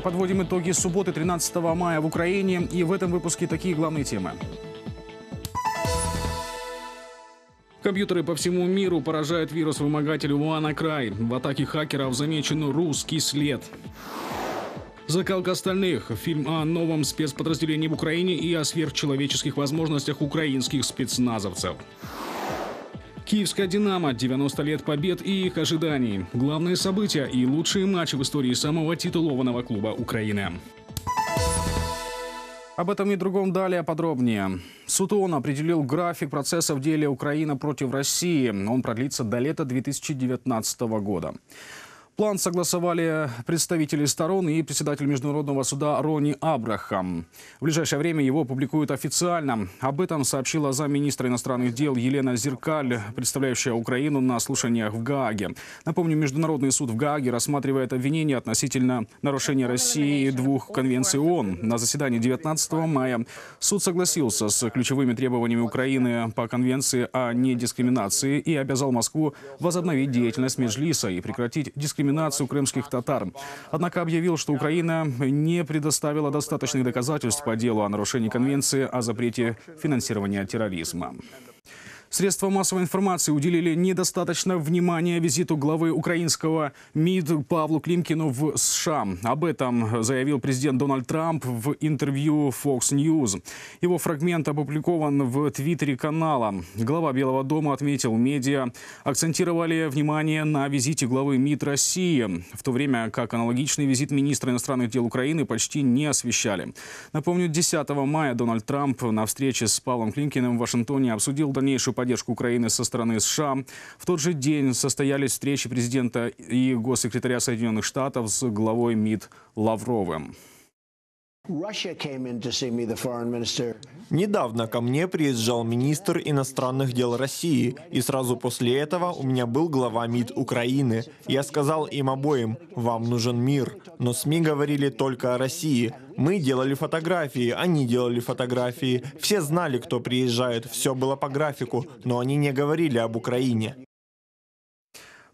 Здравствуйте, подводим итоги субботы 13 мая в Украине. И в этом выпуске такие главные темы. Компьютеры по всему миру поражает вирус-вымогатель WannaCry. В атаке хакеров замечен русский след. Закалка остальных. Фильм о новом спецподразделении в Украине и о сверхчеловеческих возможностях украинских спецназовцев. Киевская «Динамо», 90 лет побед и их ожиданий. Главные события и лучшие матчи в истории самого титулованного клуба Украины. Об этом и другом далее подробнее. Суд ООН определил график процесса в деле Украина против России. Он продлится до лета 2019 года. План согласовали представители сторон и председатель Международного суда Рони Абрахам. В ближайшее время его публикуют официально. Об этом сообщила замминистра иностранных дел Елена Зеркаль, представляющая Украину на слушаниях в Гааге. Напомню, Международный суд в Гааге рассматривает обвинения относительно нарушения России двух конвенций ООН. На заседании 19 мая суд согласился с ключевыми требованиями Украины по конвенции о недискриминации и обязал Москву возобновить деятельность Межлиса и прекратить дискриминацию дискриминацию крымских татар. Однако объявил, что Украина не предоставила достаточных доказательств по делу о нарушении Конвенции о запрете финансирования терроризма. Средства массовой информации уделили недостаточно внимания визиту главы украинского МИД Павлу Климкину в США. Об этом заявил президент Дональд Трамп в интервью Fox News. Его фрагмент опубликован в твиттере канала. Глава Белого дома отметил, медиа акцентировали внимание на визите главы МИД России, в то время как аналогичный визит министра иностранных дел Украины почти не освещали. Напомню, 10 мая Дональд Трамп на встрече с Павлом Климкиным в Вашингтоне обсудил дальнейшую поддержку Украины со стороны США. В тот же день состоялись встречи президента и госсекретаря Соединенных Штатов с главой МИД Лавровым. Недавно ко мне приезжал министр иностранных дел России, и сразу после этого у меня был глава МИД Украины. Я сказал им обоим, вам нужен мир. Но СМИ говорили только о России. Мы делали фотографии, они делали фотографии. Все знали, кто приезжает, все было по графику, но они не говорили об Украине.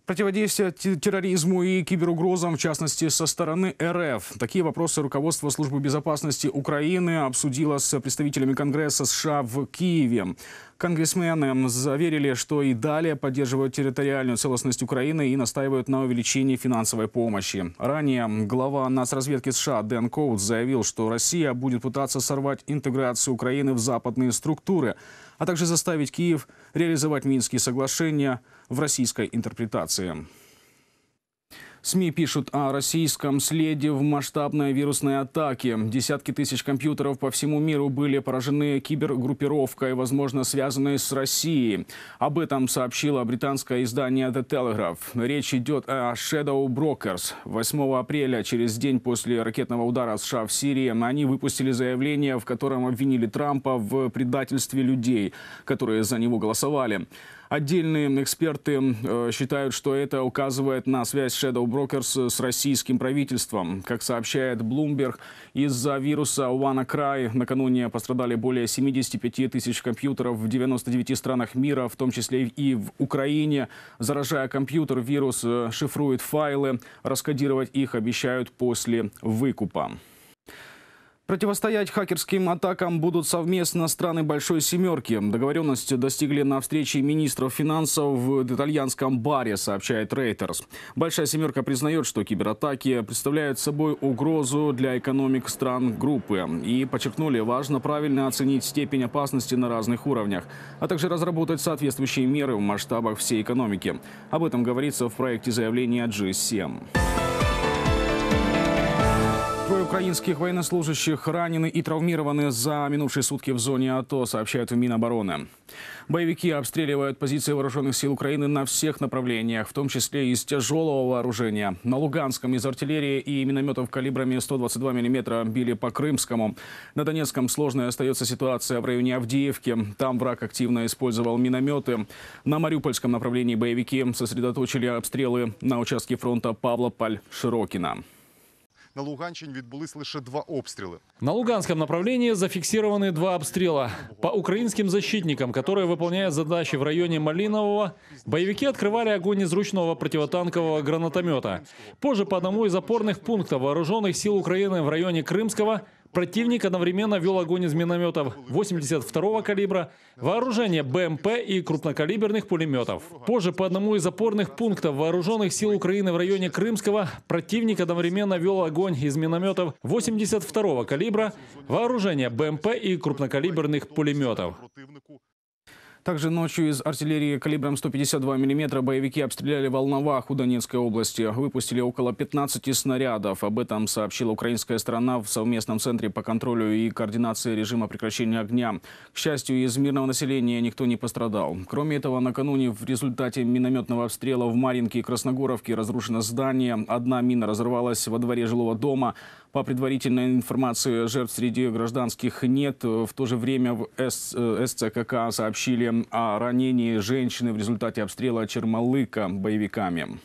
Противодействие терроризму и киберугрозам, в частности, со стороны РФ. Такие вопросы руководство Службы безопасности Украины обсудило с представителями Конгресса США в Киеве. Конгрессмены заверили, что и далее поддерживают территориальную целостность Украины и настаивают на увеличении финансовой помощи. Ранее глава нацразведки США Дэн Коутс заявил, что Россия будет пытаться сорвать интеграцию Украины в западные структуры, а также заставить Киев реализовать Минские соглашения – в российской интерпретации. СМИ пишут о российском следе в масштабной вирусной атаке. Десятки тысяч компьютеров по всему миру были поражены кибергруппировкой, возможно, связанной с Россией. Об этом сообщило британское издание The Telegraph. Речь идет о Shadow Brokers. 8 апреля, через день после ракетного удара США в Сирии, они выпустили заявление, в котором обвинили Трампа в предательстве людей, которые за него голосовали. Отдельные эксперты э, считают, что это указывает на связь Shadow Brokers с российским правительством. Как сообщает Bloomberg, из-за вируса WannaCry накануне пострадали более 75 тысяч компьютеров в 99 странах мира, в том числе и в Украине. Заражая компьютер, вирус э, шифрует файлы. Раскодировать их обещают после выкупа. Противостоять хакерским атакам будут совместно страны Большой Семерки. Договоренность достигли на встрече министров финансов в итальянском баре, сообщает Рейтерс. Большая Семерка признает, что кибератаки представляют собой угрозу для экономик стран группы. И подчеркнули, важно правильно оценить степень опасности на разных уровнях, а также разработать соответствующие меры в масштабах всей экономики. Об этом говорится в проекте заявления G7. Украинских военнослужащих ранены и травмированы за минувшие сутки в зоне АТО, сообщают в Минобороны. Боевики обстреливают позиции вооруженных сил Украины на всех направлениях, в том числе из тяжелого вооружения. На Луганском из артиллерии и минометов калибрами 122 мм били по Крымскому. На Донецком сложная остается ситуация в районе Авдеевки. Там враг активно использовал минометы. На Мариупольском направлении боевики сосредоточили обстрелы на участке фронта Павлополь-Широкино на Луганщині відбулись лише два обстріли. На Луганском направлении зафиксированы два обстрела. По украинским защитникам, которые выполняют задачи в районе Малинового, боевики открывали огонь из ручного противотанкового гранатомета. Позже по одному из опорных пунктов вооруженных сил Украины в районе Крымского противник одновременно вел огонь из минометов 82-го калибра, вооружение БМП и крупнокалиберных пулеметов. Позже по одному из опорных пунктов вооруженных сил Украины в районе Крымского противник одновременно вел огонь из минометов 82-го калибра, вооружение БМП и крупнокалиберных пулеметов. Также ночью из артиллерии калибром 152 мм боевики обстреляли Волновах у Донецкой области. Выпустили около 15 снарядов. Об этом сообщила украинская сторона в совместном центре по контролю и координации режима прекращения огня. К счастью, из мирного населения никто не пострадал. Кроме этого, накануне в результате минометного обстрела в Маринке и Красногоровке разрушено здание. Одна мина разорвалась во дворе жилого дома. По предварительной информации, жертв среди гражданских нет. В то же время в э, СЦКК сообщили о ранении женщины в результате обстрела Чермалыка боевиками.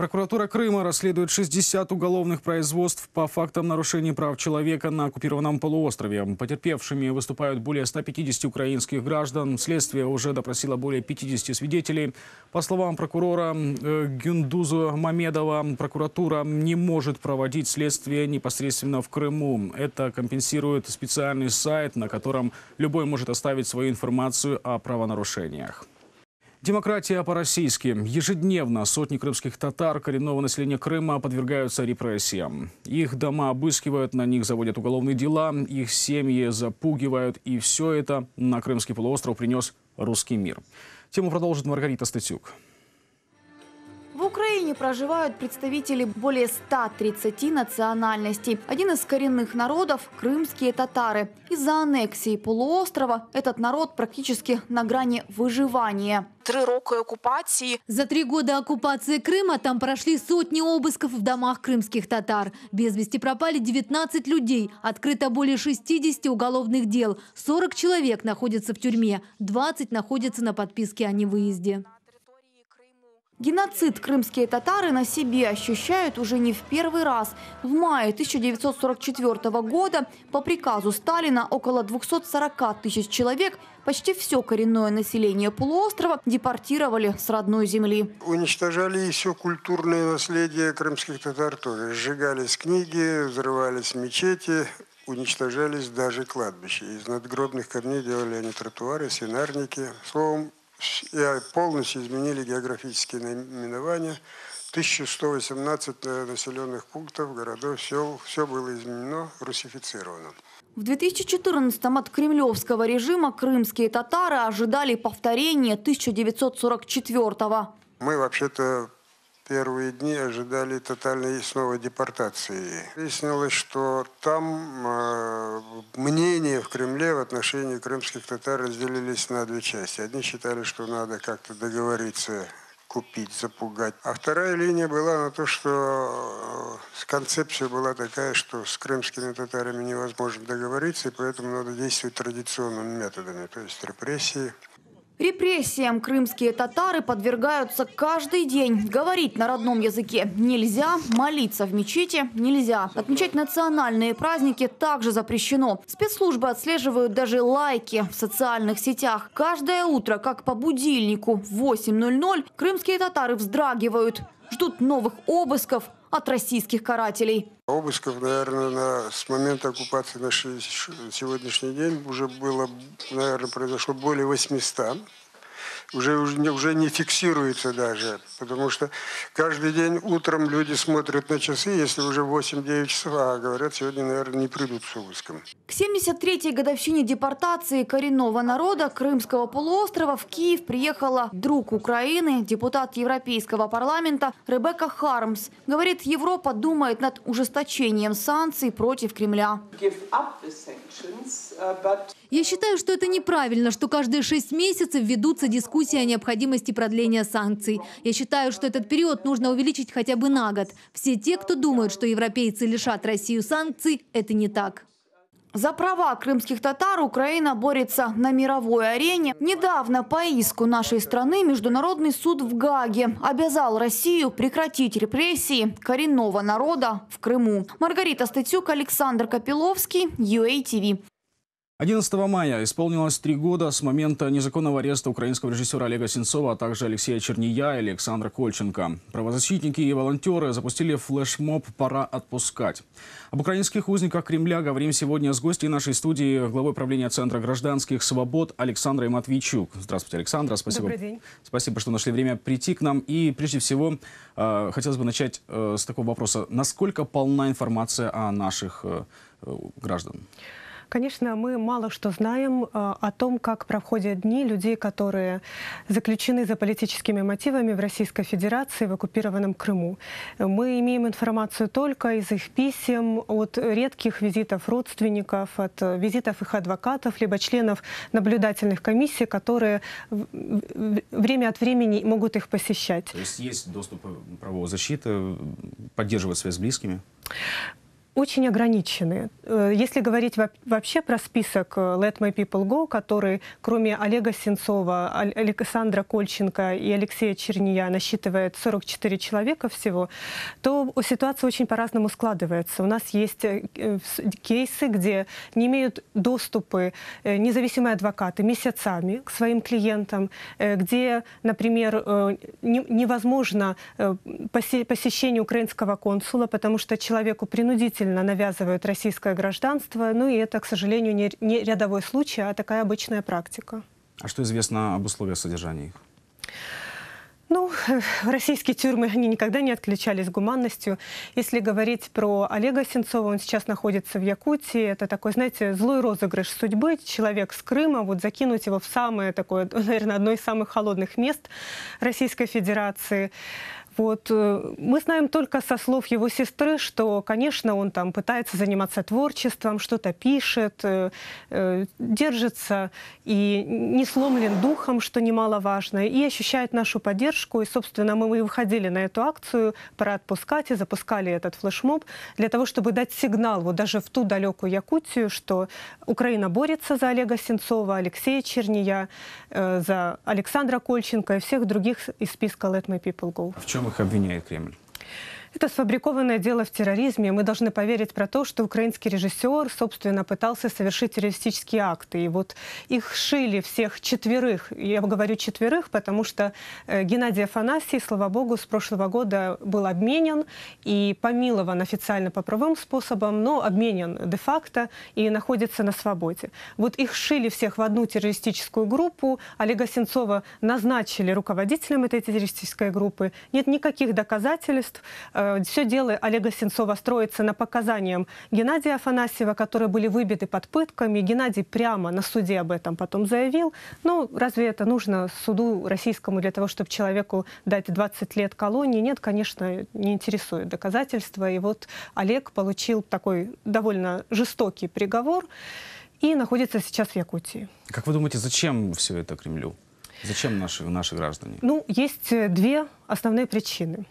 Прокуратура Крыма расследует 60 уголовных производств по фактам нарушений прав человека на оккупированном полуострове. Потерпевшими выступают более 150 украинских граждан. Следствие уже допросило более 50 свидетелей. По словам прокурора э, Гюндуза Мамедова, прокуратура не может проводить следствие непосредственно в Крыму. Это компенсирует специальный сайт, на котором любой может оставить свою информацию о правонарушениях. Демократия по-российски. Ежедневно сотни крымских татар коренного населения Крыма подвергаются репрессиям. Их дома обыскивают, на них заводят уголовные дела, их семьи запугивают. И все это на Крымский полуостров принес русский мир. Тему продолжит Маргарита Статюк. В Украине проживают представители более 130 национальностей. Один из коренных народов – крымские татары. Из-за аннексии полуострова этот народ практически на грани выживания. три роки окупації. За три года оккупации Крыма там прошли сотни обысков в домах крымских татар. Без вести пропали 19 людей. Открыто более 60 уголовных дел. 40 человек находятся в тюрьме. 20 находятся на подписке о невыезде. Геноцид крымские татары на себе ощущают уже не в первый раз. В мае 1944 года по приказу Сталина около 240 тысяч человек, почти все коренное население полуострова, депортировали с родной земли. Уничтожали и все культурное наследие крымских татар тоже. Сжигались книги, взрывались мечети, уничтожались даже кладбища. Из надгробных камней делали они тротуары, свинарники. Словом, полностью изменили географические наименования. 1118 э, населенных пунктов, городов, сел. Все было изменено, русифицировано. В 2014-м от кремлевского режима крымские татары ожидали повторения 1944-го. Мы вообще-то первые дни ожидали тотальной снова депортации. Выяснилось, что там э, мнения в Кремле в отношении крымских татар разделились на две части. Одни считали, что надо как-то договориться купить, запугать. А вторая линия была на то, что э, концепция была такая, что с крымскими татарами невозможно договориться, и поэтому надо действовать традиционными методами, то есть репрессии, Репрессиям крымские татары подвергаются каждый день. Говорить на родном языке нельзя, молиться в мечети нельзя. Отмечать национальные праздники также запрещено. Спецслужбы отслеживают даже лайки в социальных сетях. Каждое утро, как по будильнику в 8.00, крымские татары вздрагивают. Ждут новых обысков от российских карателей. Обысков, наверное, на, с момента оккупации на сегодняшний день уже было, наверное, произошло более 800. Уже, уже, не- фиксируется даже, потому что каждый день утром люди смотрят на часы, если уже 8-9 часов, а говорят, сегодня, наверное, не придут с обыском. К 73-й годовщине депортации коренного народа Крымского полуострова в Киев приехала друг Украины, депутат Европейского парламента Ребекка Хармс. Говорит, Европа думает над ужесточением санкций против Кремля. Я считаю, что это неправильно, что каждые шесть месяцев ведутся дискуссии о необходимости продления санкций. Я считаю, что этот период нужно увеличить хотя бы на год. Все те, кто думают, что европейцы лишат Россию санкций, это не так. За права крымских татар Украина борется на мировой арене. Недавно по иску нашей страны Международный суд в Гаге обязал Россию прекратить репрессии коренного народа в Крыму. Маргарита Статюк, Александр Копиловский, UATV. 11 мая исполнилось три года с момента незаконного ареста украинского режиссера Олега Сенцова, а также Алексея Черния и Александра Кольченко. Правозащитники и волонтеры запустили флешмоб «Пора отпускать». Об украинских узниках Кремля говорим сегодня с гостьей нашей студии, главой правления Центра гражданских свобод Александрой Матвейчук. Здравствуйте, Александра. Спасибо. Добрый день. Спасибо, что нашли время прийти к нам. И прежде всего, э, хотелось бы начать э, с такого вопроса. Насколько полна информация о наших э, э, граждан? Конечно, мы мало что знаем э, о том, как проходят дни людей, которые заключены за политическими мотивами в Российской Федерации в оккупированном Крыму. Мы имеем информацию только из их писем, от редких визитов родственников, от визитов их адвокатов, либо членов наблюдательных комиссий, которые время от времени могут их посещать. То есть есть доступ э, правозащиты, э, поддерживать связь с близкими? Очень ограничены. Э, Если говорить во- вообще про список э, Let My People Go, который кроме Олега Сенцова, Александра Кольченко и Алексея Черния насчитывает 44 человека всего, то ситуация очень по-разному складывается. У нас есть э, кейсы, где не имеют доступы независимые адвокаты месяцами к своим клиентам, где, например, не- невозможно посе- посещение украинского консула, потому что человеку принудительно навязывают российское гражданство. Ну и это, к сожалению, не, не рядовой случай, а такая обычная практика. А что известно об условиях содержания их? Ну, российские тюрьмы, они никогда не отличались гуманностью. Если говорить про Олега Сенцова, он сейчас находится в Якутии. Это такой, знаете, злой розыгрыш судьбы. Человек с Крыма, вот закинуть его в самое такое, наверное, одно из самых холодных мест Российской Федерации. Вот. э, Мы знаем только со слов его сестры, что, конечно, он там пытается заниматься творчеством, что-то пишет, э, э, держится и не сломлен духом, что немаловажно, и ощущает нашу поддержку. И, собственно, мы и выходили на эту акцию «Пора отпускать» и запускали этот флешмоб для того, чтобы дать сигнал вот даже в ту далекую Якутию, что Украина борется за Олега Сенцова, Алексея Черния, за Александра Кольченко и всех других из списка «Let my people go». В чем их обвиняет Кремль? Это сфабрикованное дело в терроризме. Мы должны поверить про то, что украинский режиссер, собственно, пытался совершить террористические акты. И вот их шили всех четверых. Я говорю четверых, потому что э, Геннадий Афанасий, слава богу, с прошлого года был обменен и помилован официально по правым способам, но обменен де-факто и находится на свободе. Вот их шили всех в одну террористическую группу. Олега Сенцова назначили руководителем этой террористической группы. Нет никаких доказательств. Все дело Олега Сенцова строится на показаниям Геннадия Афанасьева, которые были выбиты под пытками. Геннадий прямо на суде об этом потом заявил. Ну, разве это нужно суду российскому для того, чтобы человеку дать 20 лет колонии? Нет, конечно, не интересует доказательства. И вот Олег получил такой довольно жестокий приговор и находится сейчас в Якутии. Как вы думаете, зачем все это Кремлю? Зачем наши, наши граждане? Ну, есть э, две основные причины.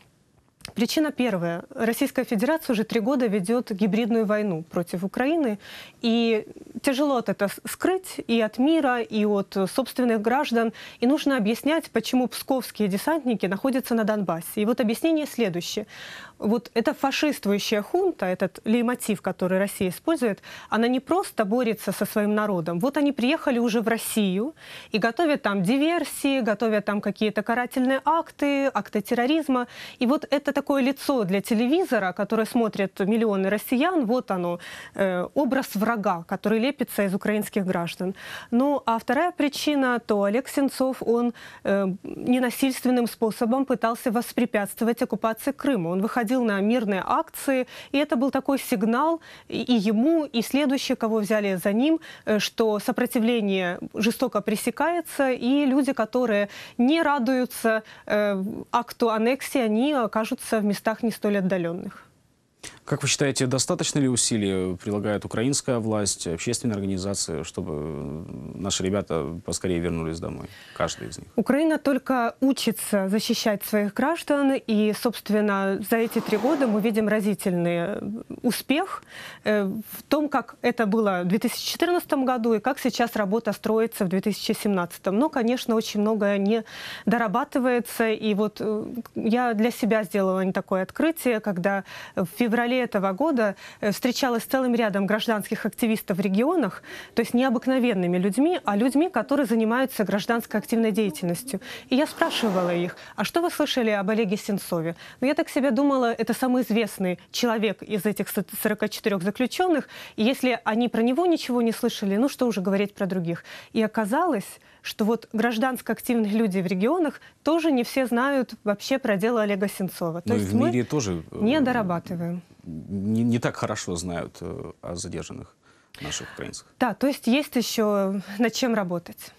Причина первая. Российская Федерация уже три года ведет гибридную войну против Украины. И тяжело это с- скрыть и от мира, и от собственных граждан. И нужно объяснять, почему псковские десантники находятся на Донбассе. И вот объяснение следующее. Вот эта фашистующая хунта, этот леймотив, который Россия использует, она не просто борется со своим народом. Вот они приехали уже в Россию и готовят там диверсии, готовят там какие-то карательные акты, акты терроризма. И вот это такое лицо для телевизора, которое смотрят миллионы россиян, вот оно, э, образ врага, который лепится из украинских граждан. Ну, а вторая причина, то Олег Сенцов, он э, ненасильственным способом пытался воспрепятствовать оккупации Крыма. Он выходил на мирные акции, и это был такой сигнал и и ему, и следующие, кого взяли за ним, э, что сопротивление жестоко пресекается, и люди, которые не радуются э, акту аннексии, они окажутся в местах не столь отдаленных. Как вы считаете, достаточно ли усилий прилагает украинская власть, общественные организации, чтобы наши ребята поскорее вернулись домой? Каждый из них. Украина только учится защищать своих граждан, и, собственно, за эти три года мы видим разительный успех э, в том, как это было в 2014 году и как сейчас работа строится в 2017. Но, конечно, очень многое не дорабатывается, и вот э, я для себя сделала такое открытие, когда в феврале этого года э, встречалась с целым рядом гражданских активистов в регионах, то есть не обыкновенными людьми, а людьми, которые занимаются гражданской активной деятельностью. И я спрашивала их, а что вы слышали об Олеге Сенцове? Ну, я так себе думала, это самый известный человек из этих 44 заключенных, и если они про него ничего не слышали, ну что уже говорить про других. И оказалось, что вот гражданско активных людей в регионах тоже не все знают вообще про дело Олега Сенцова. То Ну есть в мире мы тоже э, не дорабатываем. Не, не так хорошо знают э, о задержанных наших украинцах. Да, то есть есть еще над чем работать.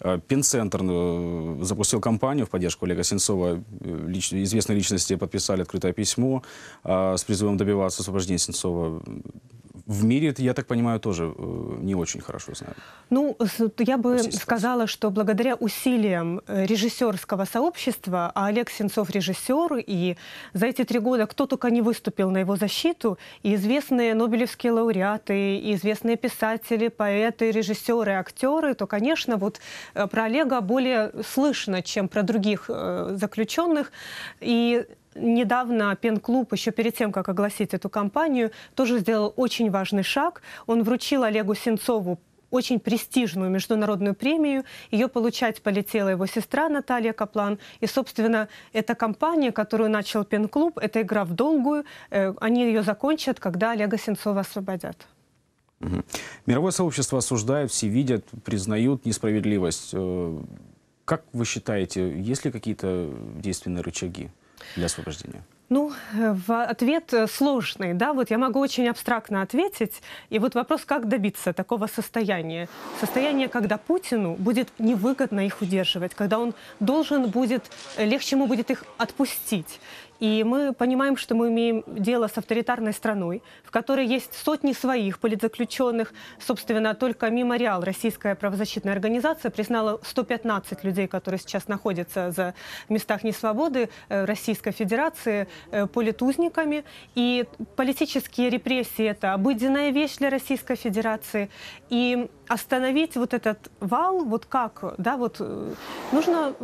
Э, Пенцентр э, запустил кампанию в поддержку Олега Сенцова. Лич- известные личности подписали открытое письмо с призывом добиваться освобождения Сенцова. В мире, я так понимаю, тоже э, не очень хорошо знают. Ну, я бы сказала, что благодаря усилиям э, режиссерского сообщества, а Олег Сенцов режиссер, и за эти три года кто только не выступил на его защиту, и известные нобелевские лауреаты, и известные писатели, поэты, режиссеры, актеры, то, конечно, вот э, про Олега более слышно, чем про других заключенных. И Недавно Пен-клуб, еще перед тем, как огласить эту кампанию, тоже сделал очень важный шаг. Он вручил Олегу Сенцову очень престижную международную премию. Ее получать полетела его сестра Наталья Каплан. И, собственно, эта кампания, которую начал Пен-клуб, это игра в долгую. Э, Они ее закончат, когда Олега Сенцова освободят. Мгм. Мировое сообщество осуждает, все видят, признают несправедливость. Э, Как вы считаете, есть ли какие-то действенные рычаги для освобождения? Ну, э, ответ э, сложный, да, вот я могу очень абстрактно ответить. И вот вопрос, как добиться такого состояния. Состояние, когда Путину будет невыгодно их удерживать, когда он должен будет, э, легче ему будет их отпустить. И мы понимаем, что мы имеем дело с авторитарной страной, в которой есть сотни своих политзаключенных. Собственно, только «Мемориал», российская правозащитная организация, признала 115 людей, которые сейчас находятся за местах несвободы э, Российской Федерации э, политузниками. И политические репрессии – это обыденная вещь для Российской Федерации. И остановить вот этот вал, вот как, да, вот э, нужно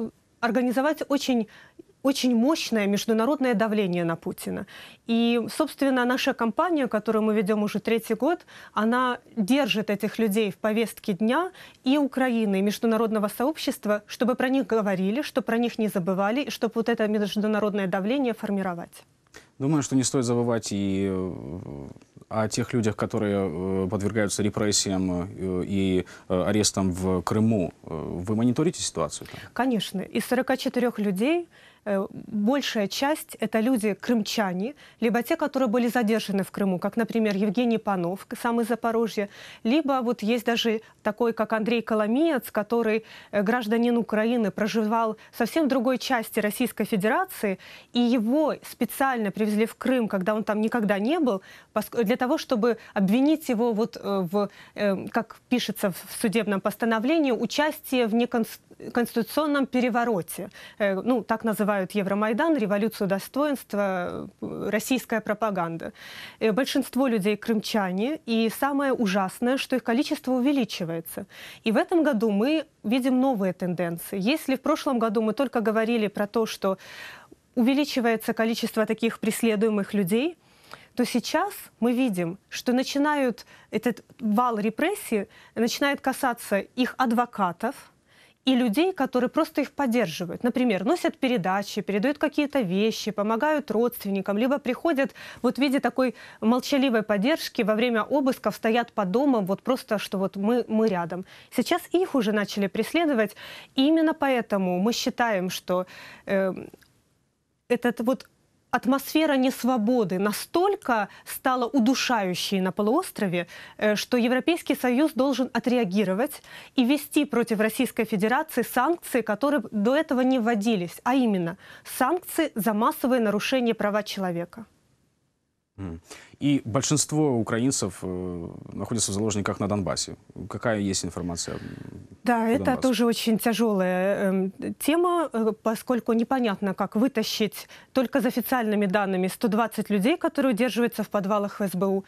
организовать очень очень мощное международное давление на Путина. И, собственно, наша кампания, которую мы ведем уже третий год, она держит этих людей в повестке дня и Украины, и международного сообщества, чтобы про них говорили, чтобы про них не забывали, и чтобы вот это международное давление формировать. Думаю, что не стоит забывать и э, о тех людях, которые э, подвергаются репрессиям э, и арестам в Крыму. Вы мониторите ситуацию там? Конечно, из 44 людей большая часть – это люди крымчане, либо те, которые были задержаны в Крыму, как, например, Евгений Панов, сам из Запорожья, либо вот есть даже такой, как Андрей Коломиец, который э, гражданин Украины, проживал совсем в другой части Российской Федерации, и его специально привезли в Крым, когда он там никогда не был, для того, чтобы обвинить его, вот, э, в, э, как пишется в судебном постановлении, участие в неконституционном перевороте. Э, Ну, так называют Евромайдан, революцию достоинства, э, российская пропаганда. Э, Большинство людей крымчане, и самое ужасное, что их количество увеличивается. И в этом году мы видим новые тенденции. Если в прошлом году мы только говорили про то, что увеличивается количество таких преследуемых людей, то сейчас мы видим, что начинают этот вал репрессий начинает касаться их адвокатов и людей, которые просто их поддерживают. Например, носят передачи, передают какие-то вещи, помогают родственникам, либо приходят вот в виде такой молчаливой поддержки во время обысков, стоят под домом, вот просто, что вот мы, мы рядом. Сейчас их уже начали преследовать, и именно поэтому мы считаем, что э, этот вот атмосфера несвободы настолько стала удушающей на полуострове, э, что Европейский Союз должен отреагировать и ввести против Российской Федерации санкции, которые до этого не вводились, а именно санкции за массовые нарушения права человека. И большинство украинцев э, находятся в заложниках на Донбассе. Какая есть информация? Да, это Донбассу? тоже очень тяжелая эм, тема, э, поскольку непонятно, как вытащить только за официальными данными 120 людей, которые удерживаются в подвалах СБУ,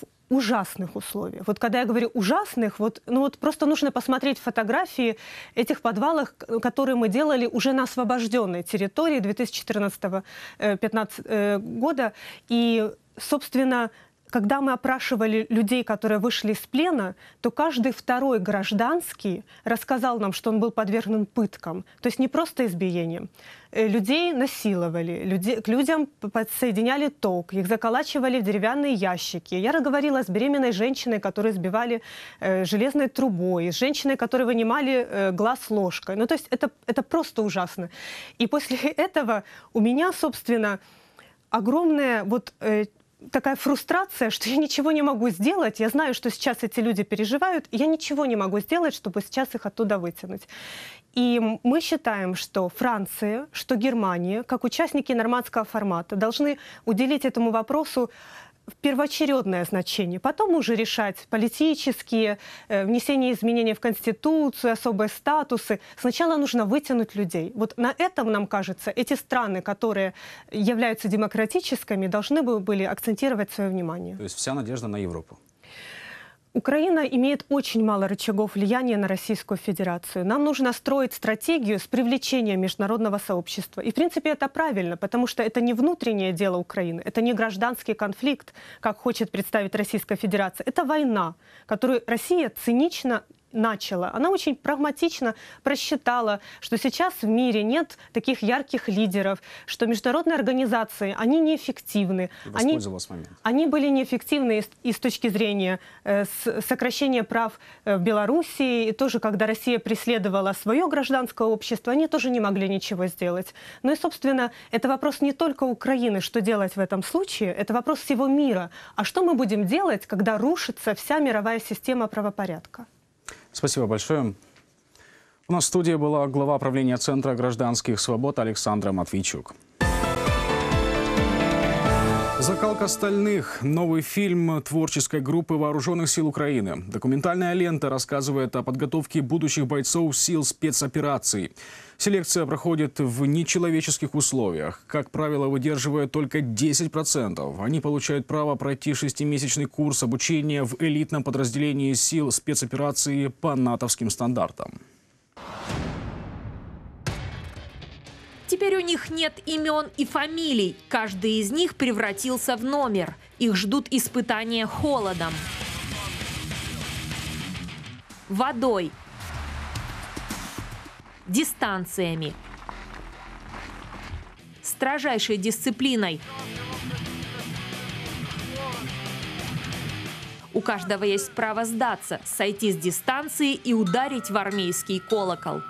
в ужасных условиях. Вот когда я говорю ужасных, вот, ну вот просто нужно посмотреть фотографии этих подвалов, которые мы делали уже на освобожденной территории 2014-2015 года. И, собственно, когда мы опрашивали людей, которые вышли из плена, то каждый второй гражданский рассказал нам, что он был подвергнут пыткам. То есть не просто избиением. Э, Людей насиловали, люди, к людям подсоединяли ток, их заколачивали в деревянные ящики. Я говорила с беременной женщиной, которую избивали э, железной трубой, с женщиной, которой вынимали э, глаз ложкой. Ну, то есть это, это просто ужасно. И после этого у меня, собственно, огромная вот э, такая фрустрация, что я ничего не могу сделать. Я знаю, что сейчас эти люди переживают, и я ничего не могу сделать, чтобы сейчас их оттуда вытянуть. И мы считаем, что Франция, что Германия, как участники нормандского формата, должны уделить этому вопросу первоочередное значение. Потом уже решать политические, э, внесение изменений в Конституцию, особые статусы. Сначала нужно вытянуть людей. Вот на этом, нам кажется, эти страны, которые являются демократическими, должны бы были акцентировать свое внимание. То есть вся надежда на Европу. Украина имеет очень мало рычагов влияния на Российскую Федерацию. Нам нужно строить стратегию с привлечением международного сообщества. И, в принципе, это правильно, потому что это не внутреннее дело Украины, это не гражданский конфликт, как хочет представить Российская Федерация. Это война, которую Россия цинично начала. Она очень прагматично просчитала, что сейчас в мире нет таких ярких лидеров, что международные организации, они неэффективны. Они, они были неэффективны и с, и с точки зрения э, сокращения прав э, в Белоруссии, и тоже, когда Россия преследовала свое гражданское общество, они тоже не могли ничего сделать. Ну и, собственно, это вопрос не только Украины, что делать в этом случае, это вопрос всего мира. А что мы будем делать, когда рушится вся мировая система правопорядка? Спасибо большое. У нас в студии была глава правления Центра гражданских свобод Александра Матвейчук. «Закалка стальных» – новый фильм творческой группы Вооруженных сил Украины. Документальная лента рассказывает о подготовке будущих бойцов сил спецопераций. Селекция проходит в нечеловеческих условиях. Как правило, выдерживая только 10%. Они получают право пройти шестимесячный курс обучения в элитном подразделении сил спецоперации по натовским стандартам. Теперь у них нет имен и фамилий. Каждый из них превратился в номер. Их ждут испытания холодом, водой, дистанциями, строжайшей дисциплиной. У каждого есть право сдаться, сойти с дистанции и ударить в армейский колокол.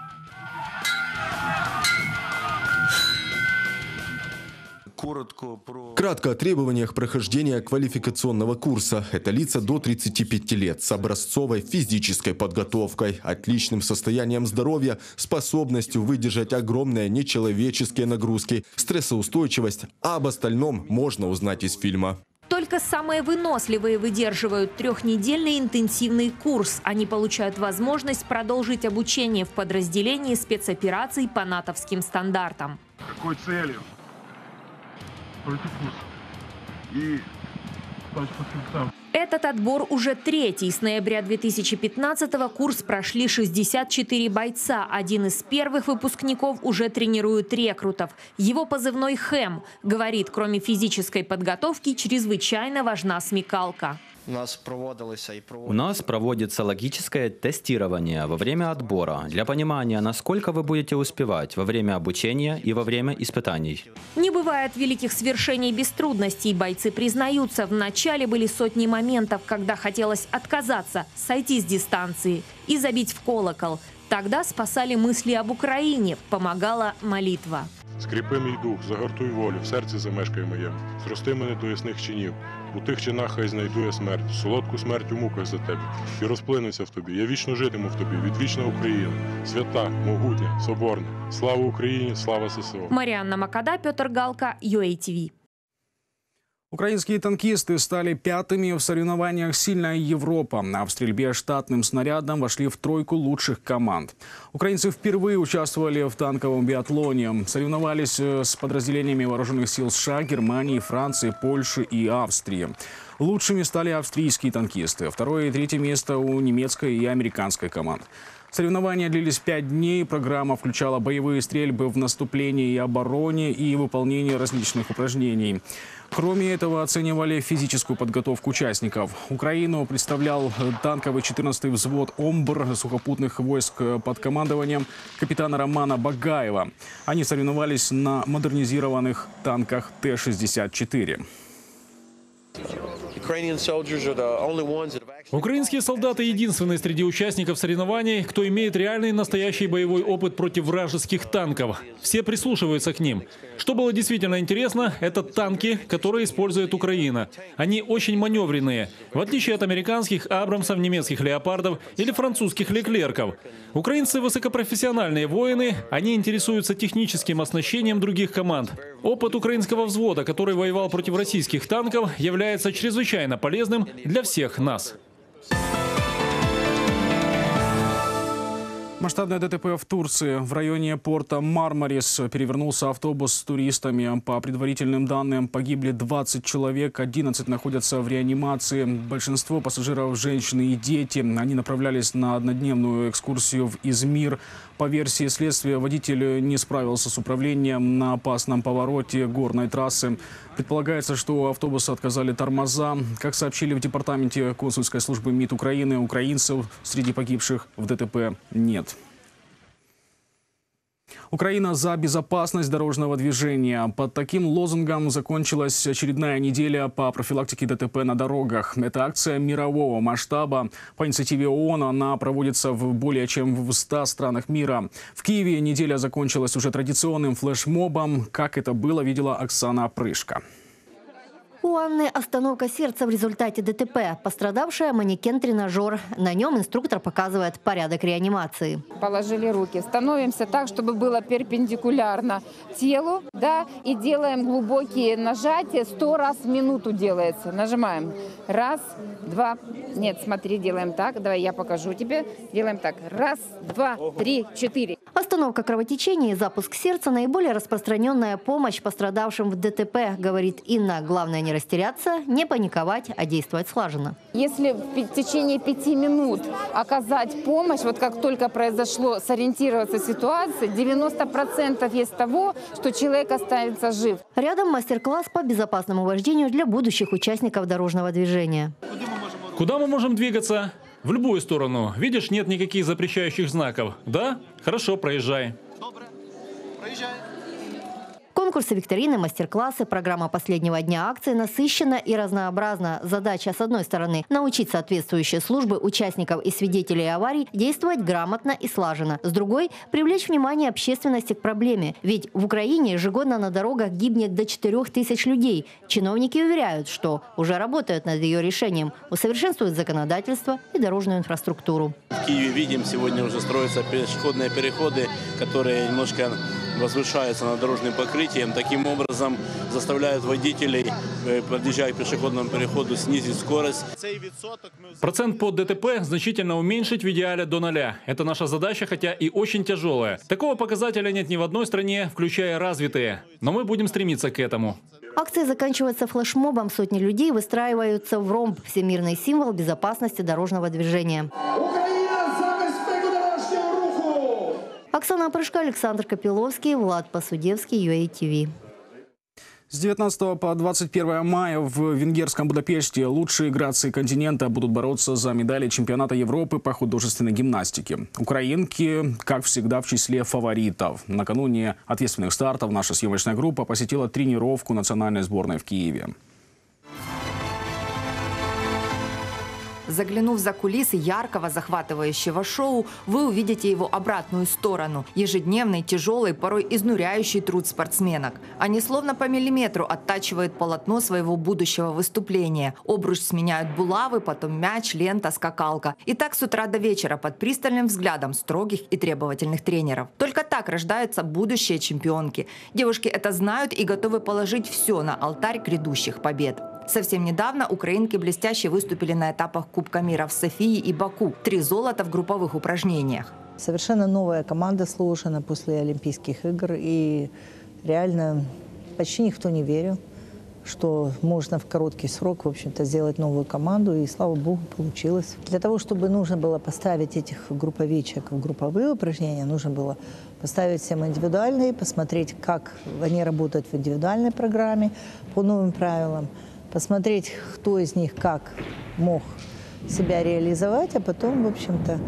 Кратко о требованиях прохождения квалификационного курса. Это лица до 35 лет с образцовой физической подготовкой, отличным состоянием здоровья, способностью выдержать огромные нечеловеческие нагрузки, стрессоустойчивость. А об остальном можно узнать из фильма. Только самые выносливые выдерживают трехнедельный интенсивный курс. Они получают возможность продолжить обучение в подразделении спецопераций по натовским стандартам. Какой целью? Пройти курс. И стать фахівцем. Этот отбор уже третий. С ноября 2015-го курс прошли 64 бойца. Один из первых выпускников уже тренирует рекрутов. Его позывной «Хэм» говорит, кроме физической подготовки, чрезвычайно важна смекалка. У нас проводилися і У нас проводится логическое тестирование во время отбора для понимания, насколько вы будете успевать во время обучения и во время испытаний. Не бывает великих свершений без трудностей. Бойцы признаются, в начале были сотни моментов, когда хотелось отказаться, сойти с дистанции и забить в колокол. Тогда спасали мысли об Украине, помогала молитва. Скріпи мій дух, загартуй волю, в серці замешкай моєму. Зрости мене до ясних чинів. У тих чинах хай знайду я смерть, солодку смерть у муках за тебе. І розплинуся в тобі. Я вічно житиму в тобі, відвічна Україна. Свята, могутня, соборна. Слава Україні, слава ССО. Маріанна Макада, Петр Галка, UATV. Украинские танкисты стали пятыми в соревнованиях «Сильная Европа», а в стрельбе штатным снарядом вошли в тройку лучших команд. Украинцы впервые участвовали в танковом биатлоне. Соревновались э, с подразделениями вооруженных сил США, Германии, Франции, Польши и Австрии. Лучшими стали австрийские танкисты. Второе и третье место у немецкой и американской команд. Соревнования длились пять дней. Программа включала боевые стрельбы в наступлении и обороне и выполнение различных упражнений. Кроме этого, оценивали физическую подготовку участников. Украину представлял танковый 14-й взвод «Омбр» сухопутных войск под командованием капитана Романа Багаева. Они соревновались на модернизированных танках Т-64. Украинские солдаты единственные среди участников соревнований, кто имеет реальный настоящий боевой опыт против вражеских танков. Все прислушиваются к ним. Что было действительно интересно, это танки, которые использует Украина. Они очень маневренные, в отличие от американских Абрамсов, немецких Леопардов или французских Леклерков. Украинцы высокопрофессиональные воины, они интересуются техническим оснащением других команд. Опыт украинского взвода, который воевал против российских танков, является чрезвычайно полезным для всех нас. Масштабное ДТП в Турции. В районе порта Мармарис перевернулся автобус с туристами. По предварительным данным, погибли 20 человек, 11 находятся в реанимации. Большинство пассажиров – женщины и дети. Они направлялись на однодневную экскурсию в Измир. По версии следствия, водитель не справился с управлением на опасном повороте горной трассы. Предполагается, что у автобуса отказали тормоза. Как сообщили в департаменте консульской службы МИД Украины, украинцев среди погибших в ДТП нет. Украина за безопасность дорожного движения. Под таким лозунгом закончилась очередная неделя по профилактике ДТП на дорогах. Это акция мирового масштаба. По инициативе ООН она проводится в более чем в 100 странах мира. В Киеве неделя закончилась уже традиционным флешмобом. Как это было, видела Оксана Прышка. У Анны остановка сердца в результате ДТП. Пострадавшая манекен-тренажер. На нем инструктор показывает порядок реанимации. Положили руки. Становимся так, чтобы было перпендикулярно телу. Да, и делаем глубокие нажатия. Сто раз в минуту делается. Нажимаем. Раз, два. Нет, смотри, делаем так. Давай я покажу тебе. Делаем так. Раз, два, три, четыре. Остановка кровотечения и запуск сердца – наиболее распространенная помощь пострадавшим в ДТП, говорит Инна. Главное не растеряться, не паниковать, а действовать слаженно. Если в течение пяти минут оказать помощь, вот как только произошло, сориентироваться в ситуации, 90% есть того, что человек останется жив. Рядом мастер-класс по безопасному вождению для будущих участников дорожного движения. Куда мы можем двигаться? В любую сторону. Видишь, нет никаких запрещающих знаков. Да? Хорошо, проезжай. Конкурсы, викторины, мастер-классы, программа последнего дня акции насыщена и разнообразна. Задача, с одной стороны, научить соответствующие службы участников и свидетелей аварий действовать грамотно и слаженно. С другой, привлечь внимание общественности к проблеме. Ведь в Украине ежегодно на дорогах гибнет до 4 тысяч людей. Чиновники уверяют, что уже работают над ее решением, усовершенствуют законодательство и дорожную инфраструктуру. В Киеве видим, сегодня уже строятся пешеходные переходы, которые немножко возвышаются над дорожным покрытием. Таким образом заставляют водителей, э, подъезжая к пешеходному переходу, снизить скорость. Процент по ДТП значительно уменьшить в идеале до нуля. Это наша задача, хотя и очень тяжелая. Такого показателя нет ни в одной стране, включая развитые. Но мы будем стремиться к этому. Акция заканчивается флешмобом. Сотни людей выстраиваются в ромб – всемирный символ безопасности дорожного движения. Оксана Прыжка, Александр Копиловский, Влад Посудевский, ЮАТВ. С 19 по 21 мая в венгерском Будапеште лучшие грации континента будут бороться за медали чемпионата Европы по художественной гимнастике. Украинки, как всегда, в числе фаворитов. Накануне ответственных стартов наша съемочная группа посетила тренировку национальной сборной в Киеве. Заглянув за кулисы яркого, захватывающего шоу, вы увидите его обратную сторону – ежедневный, тяжелый, порой изнуряющий труд спортсменок. Они словно по миллиметру оттачивают полотно своего будущего выступления. Обруч сменяют булавы, потом мяч, лента, скакалка. И так с утра до вечера под пристальным взглядом строгих и требовательных тренеров. Только так рождаются будущие чемпионки. Девушки это знают и готовы положить все на алтарь грядущих побед. Совсем недавно украинки блестяще выступили на этапах Кубка мира в Софии и Баку. Три золота в групповых упражнениях. Совершенно новая команда сложена после Олимпийских игр. И реально почти никто не верил, что можно в короткий срок, в общем-то, сделать новую команду. И, слава богу, получилось. Для того, чтобы нужно было поставить этих групповичек в групповые упражнения, нужно было поставить всем индивидуальные, посмотреть, как они работают в индивидуальной программе по новым правилам – посмотреть, кто из них как мог себя реализовать, а потом, в общем-то,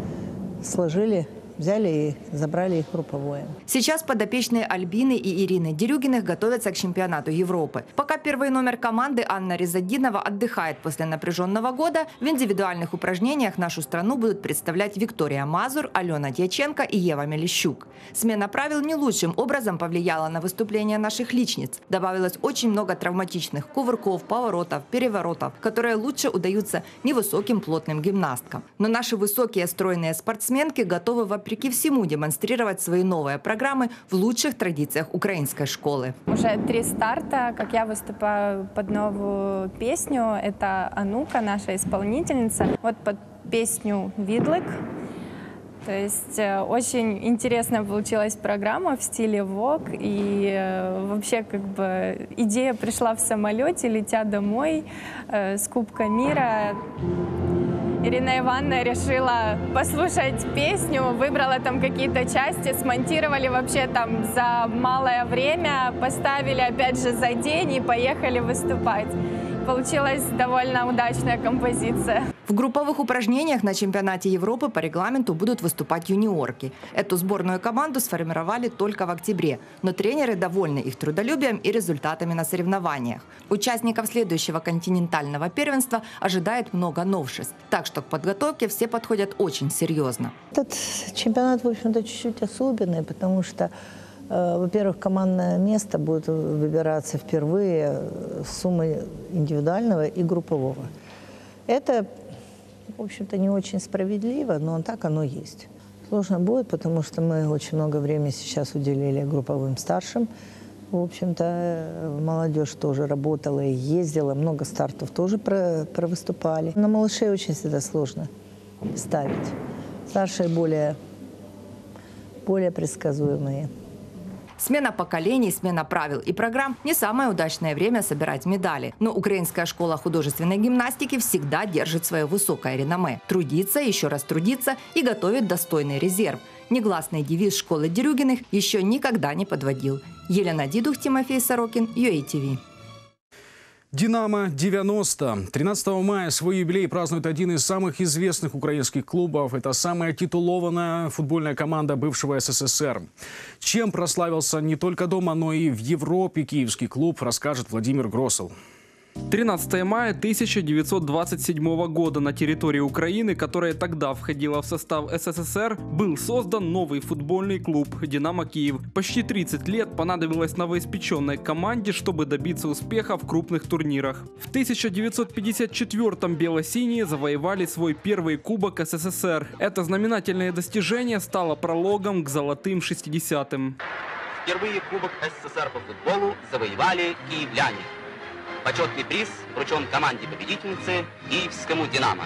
сложили взяли и забрали их групповое. Сейчас подопечные Альбины и Ирины Дерюгиных готовятся к чемпионату Европы. Пока первый номер команды Анна Резадинова отдыхает после напряженного года, в индивидуальных упражнениях нашу страну будут представлять Виктория Мазур, Алена Дьяченко и Ева Мелищук. Смена правил не лучшим образом повлияла на выступление наших личниц. Добавилось очень много травматичных кувырков, поворотов, переворотов, которые лучше удаются невысоким плотным гимнасткам. Но наши высокие стройные спортсменки готовы во вопреки всему, демонстрировать свои новые программы в лучших традициях украинской школы. Уже три старта, как я выступаю под новую песню. Это Анука, наша исполнительница. Вот под песню «Видлык». То есть э, очень интересная получилась программа в стиле ВОК. И э, вообще как бы идея пришла в самолете, летя домой э, с Кубка мира. Ирина Ивановна решила послушать песню, выбрала там какие-то части, смонтировали вообще там за малое время, поставили опять же за день и поехали выступать. Получилась довольно удачная композиция. В групповых упражнениях на чемпионате Европы по регламенту будут выступать юниорки. Эту сборную команду сформировали только в октябре, но тренеры довольны их трудолюбием и результатами на соревнованиях. Участников следующего континентального первенства ожидает много новшеств, так что к подготовке все подходят очень серьезно. Этот чемпионат, в общем-то, чуть-чуть особенный, потому что во-первых, командное место будет выбираться впервые с суммой индивидуального и группового. Это, в общем-то, не очень справедливо, но так оно есть. Сложно будет, потому что мы очень много времени сейчас уделили групповым старшим. В общем-то, молодежь тоже работала и ездила, много стартов тоже про, провыступали. На малышей очень всегда сложно ставить. Старшие более, более предсказуемые. Смена поколений, смена правил и программ – не самое удачное время собирать медали. Но Украинская школа художественной гимнастики всегда держит свое высокое реноме. Трудиться, еще раз трудиться и готовит достойный резерв. Негласный девиз школы Дерюгиных еще никогда не подводил. Елена Дидух, Тимофей Сорокин, UATV. «Динамо-90». 13 мая свой юбилей празднует один из самых известных украинских клубов. Это самая титулованная футбольная команда бывшего СССР. Чем прославился не только дома, но и в Европе киевский клуб, расскажет Владимир Гросел. 13 мая 1927 года на территории Украины, которая тогда входила в состав СССР, был создан новый футбольный клуб «Динамо Киев». Почти 30 лет понадобилось новоиспеченной команде, чтобы добиться успеха в крупных турнирах. В 1954-м бело-синие завоевали свой первый кубок СССР. Это знаменательное достижение стало прологом к золотым 60-м. Впервые кубок СССР по футболу завоевали киевляне. Почетный приз вручен команде-победительнице Киевскому «Динамо».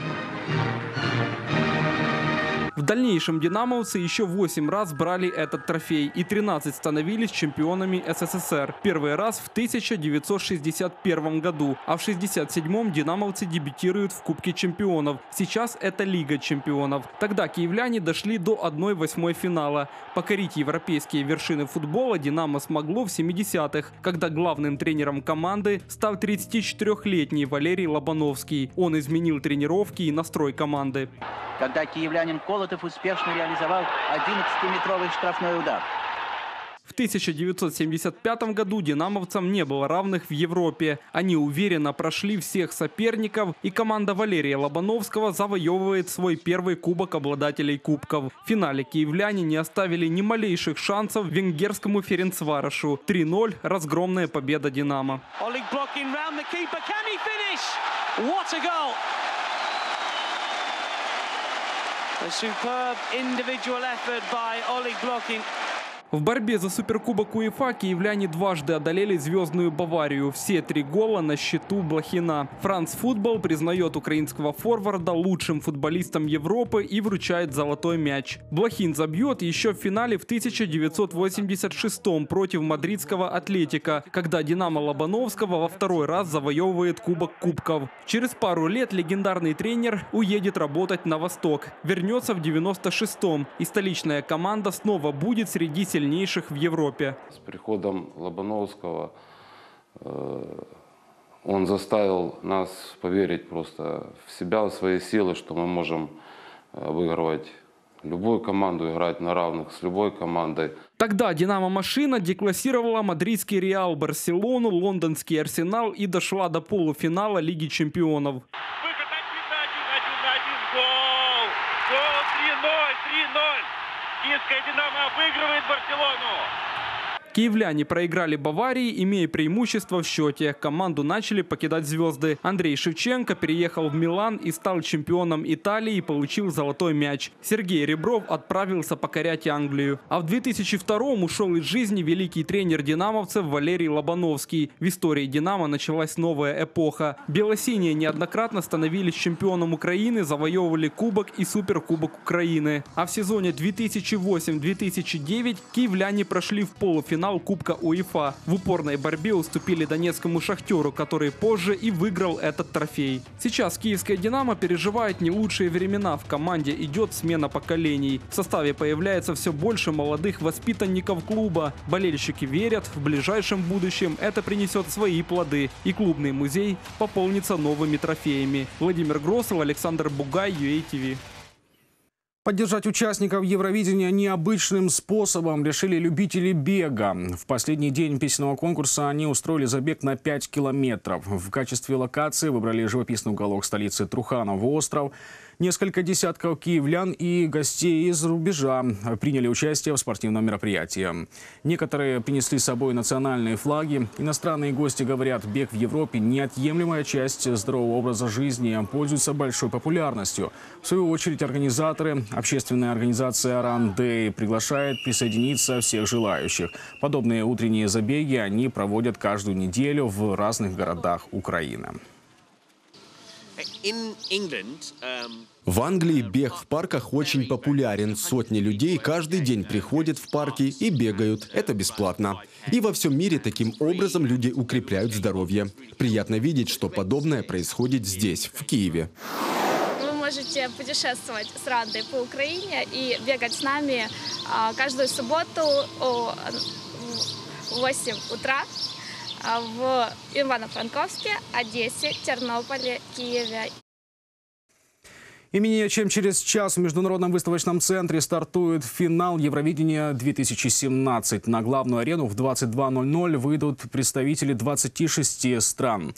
В дальнейшем динамовцы еще 8 раз брали этот трофей и 13 становились чемпионами СССР. Первый раз в 1961 году, а в 1967 динамовцы дебютируют в Кубке чемпионов. Сейчас это Лига чемпионов. Тогда киевляне дошли до 1-8 финала. Покорить европейские вершины футбола Динамо смогло в 70-х, когда главным тренером команды стал 34-летний Валерий Лобановский. Он изменил тренировки и настрой команды. Когда киевлянин Колотов успешно реализовал 11-метровый штрафной удар. В 1975 году динамовцам не было равных в Европе. Они уверенно прошли всех соперников, и команда Валерия Лобановского завоевывает свой первый кубок обладателей кубков. В финале киевляне не оставили ни малейших шансов венгерскому Ференцварошу. 3-0 – разгромная победа «Динамо». What a goal! A superb individual effort by Oleg Blocking. В борьбе за суперкубок УЕФА киевляне дважды одолели звездную Баварию. Все три гола на счету Блохина. Франц Футбол признает украинского форварда лучшим футболистом Европы и вручает золотой мяч. Блохин забьет еще в финале в 1986 против мадридского Атлетика, когда Динамо Лобановского во второй раз завоевывает Кубок Кубков. Через пару лет легендарный тренер уедет работать на Восток. Вернется в 96-м, и столичная команда снова будет среди сильнейших сильнейших в Европе. С приходом Лобановского э, он заставил нас поверить просто в себя, в свои силы, что мы можем э, выигрывать любую команду, играть на равных с любой командой. Тогда «Динамо-машина» деклассировала мадридский «Реал», Барселону, лондонский «Арсенал» и дошла до полуфинала Лиги чемпионов. «Динамо» выигрывает Барселону. Киевляне проиграли Баварии, имея преимущество в счете. Команду начали покидать звезды. Андрей Шевченко переехал в Милан и стал чемпионом Италии и получил золотой мяч. Сергей Ребров отправился покорять Англию. А в 2002-м ушел из жизни великий тренер динамовцев Валерий Лобановский. В истории «Динамо» началась новая эпоха. Белосиние неоднократно становились чемпионом Украины, завоевывали Кубок и Суперкубок Украины. А в сезоне 2008-2009 киевляне прошли в полуфинал финал Кубка УЕФА. В упорной борьбе уступили донецкому «Шахтеру», который позже и выиграл этот трофей. Сейчас киевская «Динамо» переживает не лучшие времена. В команде идет смена поколений. В составе появляется все больше молодых воспитанников клуба. Болельщики верят, в ближайшем будущем это принесет свои плоды. И клубный музей пополнится новыми трофеями. Владимир Гросов, Александр Бугай, UATV. Поддержать участников Евровидения необычным способом решили любители бега. В последний день песенного конкурса они устроили забег на 5 километров. В качестве локации выбрали живописный уголок столицы Труханов остров – Несколько десятков киевлян и гостей из рубежа приняли участие в спортивном мероприятии. Некоторые принесли с собой национальные флаги. Иностранные гости говорят, бег в Европе – неотъемлемая часть здорового образа жизни, пользуется большой популярностью. В свою очередь, организаторы, общественная организация «Run Day» приглашает присоединиться всех желающих. Подобные утренние забеги они проводят каждую неделю в разных городах Украины. В Англии бег в парках очень популярен. Сотни людей каждый день приходят в парки и бегают. Это бесплатно. И во всем мире таким образом люди укрепляют здоровье. Приятно видеть, что подобное происходит здесь, в Киеве. Вы можете путешествовать с Рандой по Украине и бегать с нами каждую субботу в 8 утра в Ивано-Франковске, Одессе, Тернополе, Киеве. И менее чем через час в Международном выставочном центре стартует финал Евровидения 2017. На главную арену в 22.00 выйдут представители 26 стран.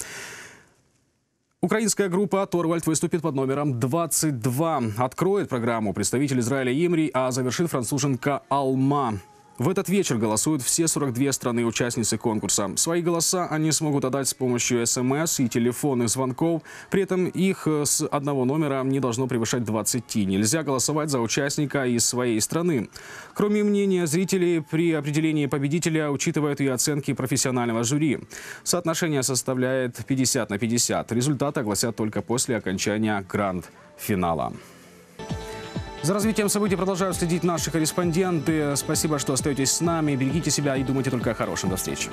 Украинская группа «Торвальд» выступит под номером 22. Откроет программу представитель Израиля Имри, а завершит француженка «Алма». В этот вечер голосуют все 42 страны-участницы конкурса. Свои голоса они смогут отдать с помощью СМС и телефонных звонков. При этом их э, с одного номера не должно превышать 20. Нельзя голосовать за участника из своей страны. Кроме мнения зрителей, при определении победителя учитывают и оценки профессионального жюри. Соотношение составляет 50 на 50. Результаты огласят только после окончания гранд-финала. За развитием событий продолжают следить наши корреспонденты. Спасибо, что остаетесь с нами. Берегите себя и думайте только о хорошем. До встречи.